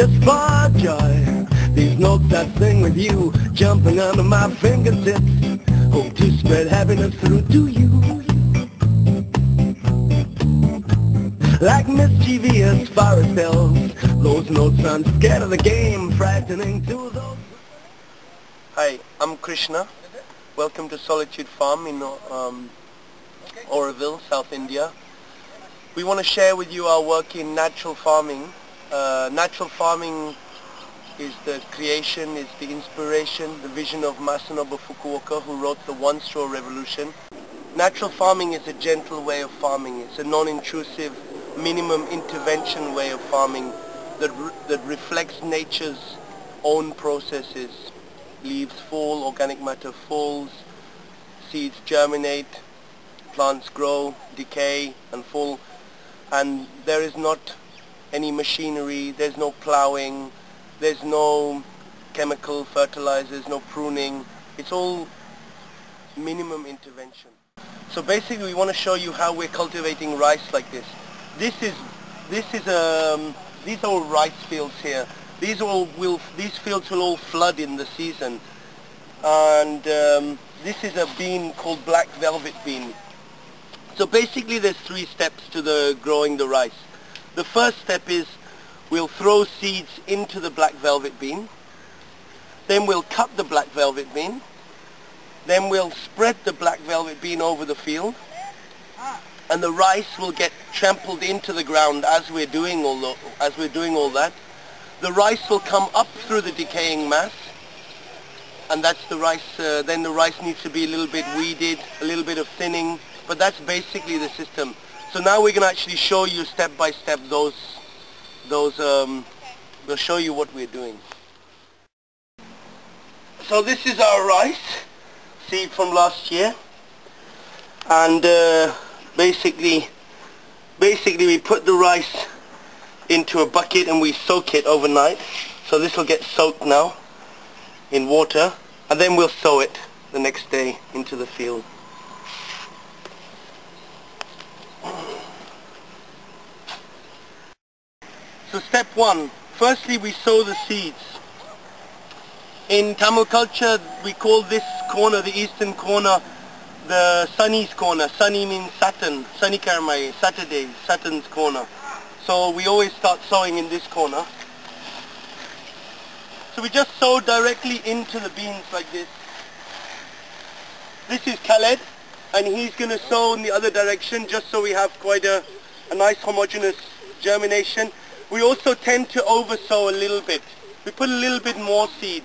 just for joy. These notes that sing with you, jumping under my fingertips. Hope to spread happiness through to you. Like mischievous forest elves, those notes aren't scared of the game, frightening to those... Hi, I'm Krishna. Welcome to Solitude Farm in um, Auroville, South India. We want to share with you our work in natural farming. Uh, natural farming is the creation, is the inspiration, the vision of Masanobu Fukuoka who wrote the One Straw Revolution. Natural farming is a gentle way of farming. It's a non-intrusive, minimum intervention way of farming that, re that reflects nature's own processes. Leaves fall, organic matter falls, seeds germinate, plants grow, decay and fall and there is not any machinery, there's no plowing, there's no chemical fertilizers, no pruning. It's all minimum intervention. So basically we want to show you how we're cultivating rice like this. This is, this is, um, these are all rice fields here. These all will, these fields will all flood in the season. And um, this is a bean called black velvet bean. So basically there's three steps to the growing the rice. The first step is we'll throw seeds into the black velvet bean. Then we'll cut the black velvet bean. Then we'll spread the black velvet bean over the field. And the rice will get trampled into the ground as we're doing all the, as we're doing all that. The rice will come up through the decaying mass and that's the rice, uh, then the rice needs to be a little bit weeded, a little bit of thinning, but that's basically the system. So now we're going to actually show you step by step those, those, um, we'll show you what we're doing. So this is our rice, seed from last year, and uh, basically, basically we put the rice into a bucket and we soak it overnight. So this will get soaked now in water and then we'll sow it the next day into the field. So step one, firstly we sow the seeds. In Tamil culture we call this corner, the eastern corner, the Sunny's corner. Sunny means Saturn, Sunny Karamai, Saturday, Saturn's corner. So we always start sowing in this corner. So we just sow directly into the beans like this. This is Khaled and he's going to sow in the other direction just so we have quite a, a nice homogeneous germination. We also tend to oversow a little bit. We put a little bit more seed.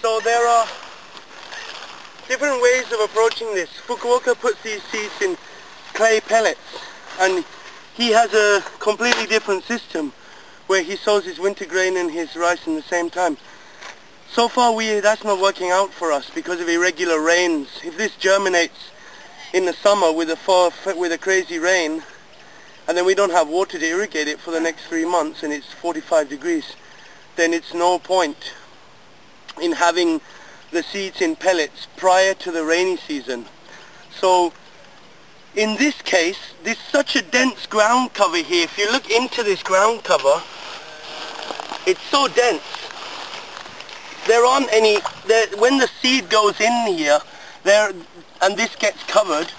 So there are different ways of approaching this. Fukuoka puts these seeds in clay pellets and he has a completely different system where he sows his winter grain and his rice in the same time. So far we that's not working out for us because of irregular rains. If this germinates in the summer with a far, with a crazy rain and then we don't have water to irrigate it for the next three months and it's 45 degrees then it's no point in having the seeds in pellets prior to the rainy season. So in this case, there's such a dense ground cover here. If you look into this ground cover, it's so dense. There aren't any, there, when the seed goes in here, there, and this gets covered,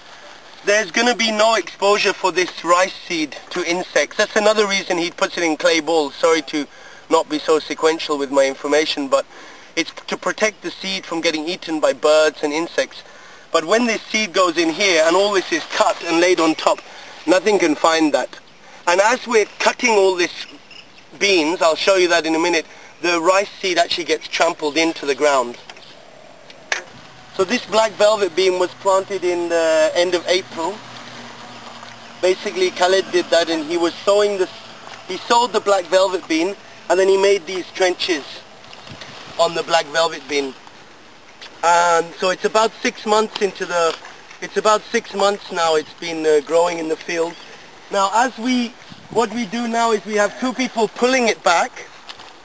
there's going to be no exposure for this rice seed to insects. That's another reason he puts it in clay balls. Sorry to not be so sequential with my information, but it's to protect the seed from getting eaten by birds and insects. But when this seed goes in here and all this is cut and laid on top, nothing can find that. And as we're cutting all this beans, I'll show you that in a minute, the rice seed actually gets trampled into the ground. So this black velvet bean was planted in the end of April. Basically Khaled did that and he was sowing this, he sowed the black velvet bean and then he made these trenches on the black velvet bean. And so it's about six months into the It's about six months now it's been uh, growing in the field. Now as we, what we do now is we have two people pulling it back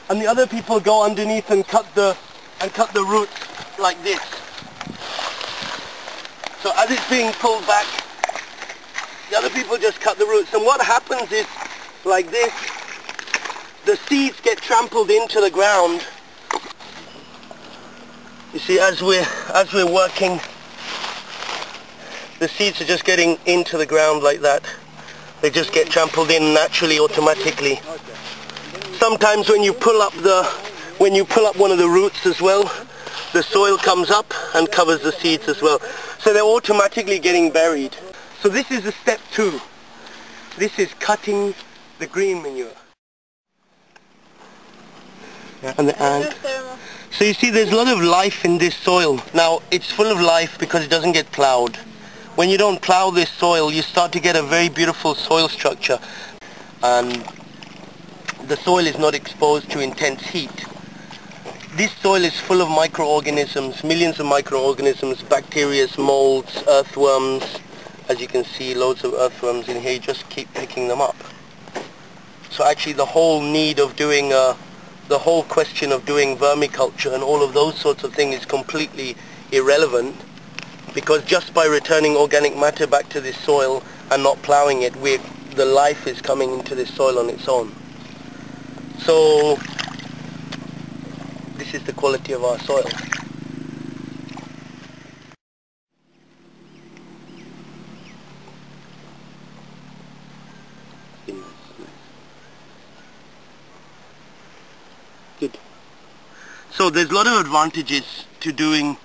and the other people go underneath and cut the, and cut the roots like this. So as it's being pulled back, the other people just cut the roots. And what happens is, like this, the seeds get trampled into the ground. You see, as we're, as we're working, the seeds are just getting into the ground like that. They just get trampled in naturally, automatically. Sometimes when you pull up the, when you pull up one of the roots as well, the soil comes up and covers the seeds as well. So they're automatically getting buried. So this is the step two. This is cutting the green manure. Yeah. And the ant. So you see there's a lot of life in this soil. Now it's full of life because it doesn't get ploughed. When you don't plough this soil you start to get a very beautiful soil structure and the soil is not exposed to intense heat. This soil is full of microorganisms, millions of microorganisms, bacteria, molds, earthworms. As you can see, loads of earthworms in here. You just keep picking them up. So actually the whole need of doing, uh, the whole question of doing vermiculture and all of those sorts of things is completely irrelevant because just by returning organic matter back to this soil and not ploughing it, the life is coming into this soil on its own. So this is the quality of our soil. So there's a lot of advantages to doing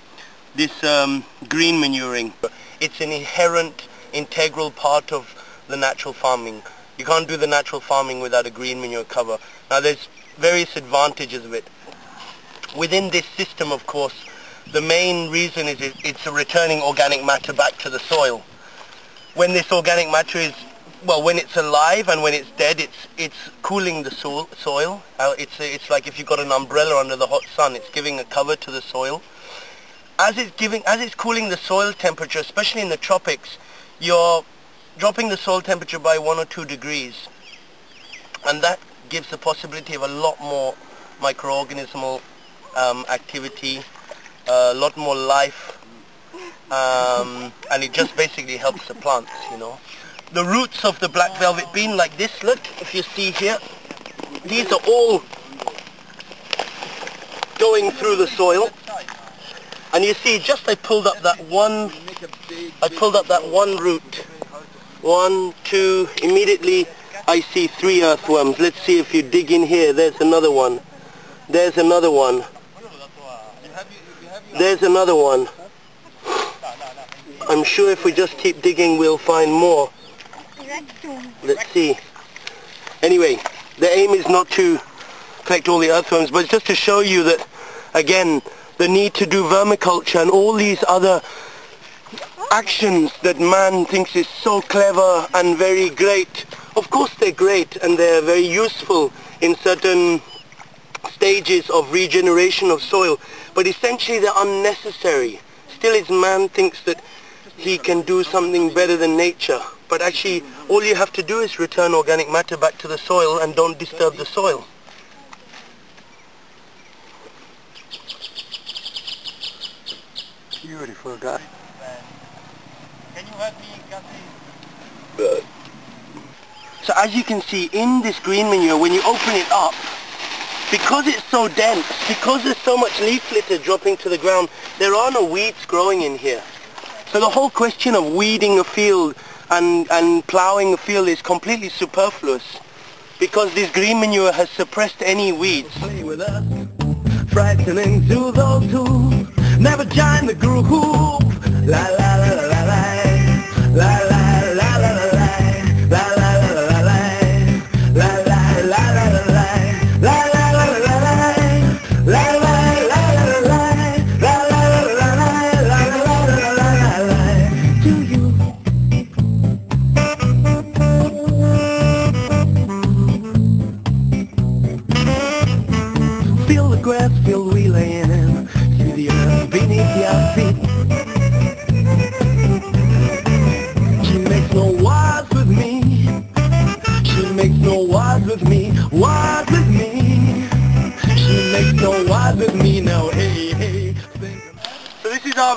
this um, green manuring. It's an inherent, integral part of the natural farming. You can't do the natural farming without a green manure cover. Now there's various advantages of it within this system, of course, the main reason is it's a returning organic matter back to the soil. When this organic matter is, well, when it's alive and when it's dead, it's it's cooling the soil. soil. Uh, it's it's like if you've got an umbrella under the hot sun, it's giving a cover to the soil. As it's giving, as it's cooling the soil temperature, especially in the tropics, you're dropping the soil temperature by one or two degrees, and that gives the possibility of a lot more microorganismal um, activity, a lot more life, um, and it just basically helps the plants, you know. The roots of the black velvet bean like this, look, if you see here, these are all going through the soil. And you see, just I pulled up that one, I pulled up that one root. One, two, immediately I see three earthworms. Let's see if you dig in here, there's another one. There's another one. There's another one. I'm sure if we just keep digging we'll find more. Let's see. Anyway, the aim is not to collect all the earthworms, but just to show you that, again, the need to do vermiculture and all these other actions that man thinks is so clever and very great. Of course they're great and they're very useful in certain stages of regeneration of soil, but essentially they're unnecessary. Still as man thinks that he can do something better than nature, but actually all you have to do is return organic matter back to the soil and don't disturb the soil. Beautiful guy. Can you help me, Gussie? So as you can see in this green manure, when you open it up, because it's so dense, because there's so much leaf litter dropping to the ground, there are no weeds growing in here. So the whole question of weeding a field and, and ploughing a field is completely superfluous because this green manure has suppressed any weeds. Play with us, frightening to those who never join the group. La la la la la la la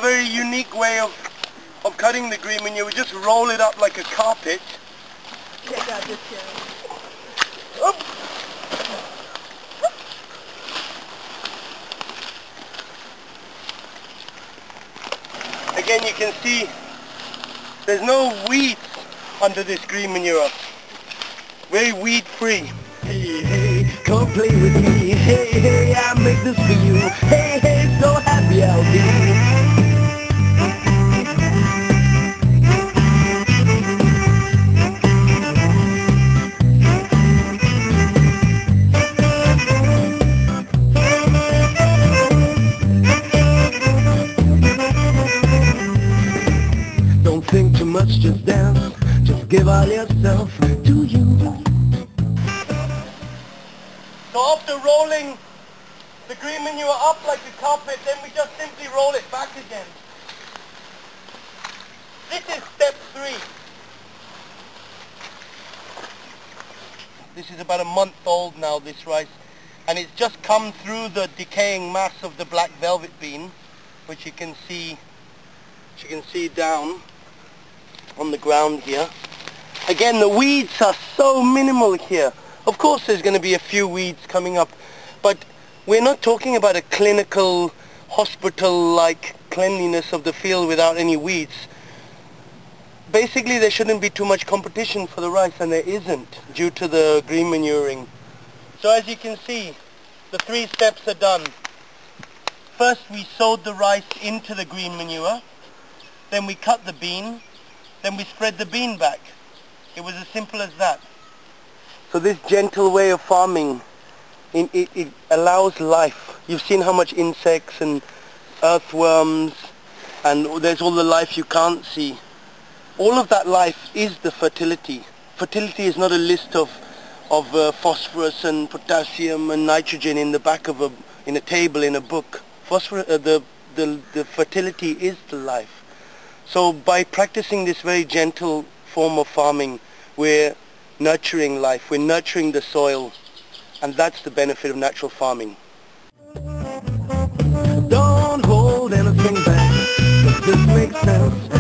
very unique way of, of cutting the green manure. We just roll it up like a carpet. Check out this guy. Again, you can see there's no weeds under this green manure. Very weed free. Hey, hey, come play with me. Hey, hey, I make this for you. Hey, hey, so happy I'll be. Just give all yourself to you. So after rolling the green manure up like a carpet, then we just simply roll it back again. This is step three. This is about a month old now, this rice, and it's just come through the decaying mass of the black velvet bean, which you can see, which you can see down on the ground here. Again, the weeds are so minimal here. Of course there's going to be a few weeds coming up, but we're not talking about a clinical, hospital-like cleanliness of the field without any weeds. Basically, there shouldn't be too much competition for the rice, and there isn't, due to the green manuring. So as you can see, the three steps are done. First, we sowed the rice into the green manure. Then we cut the bean. Then we spread the bean back. It was as simple as that. So this gentle way of farming, it, it, it allows life. You've seen how much insects and earthworms, and there's all the life you can't see. All of that life is the fertility. Fertility is not a list of, of uh, phosphorus and potassium and nitrogen in the back of a, in a table in a book. Phosphorus, uh, the, the, the fertility is the life. So by practicing this very gentle form of farming, we're nurturing life, we're nurturing the soil, and that's the benefit of natural farming. Don't hold anything back. This make sense?